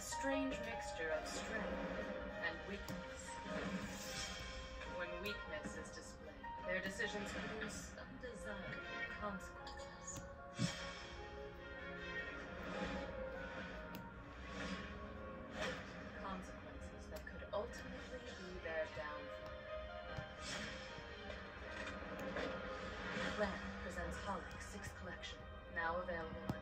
A strange mixture of strength and weakness. When weakness is displayed, their decisions produce undesirable consequences. Consequences that could ultimately be their downfall. Clan presents Holic 6th Collection, now available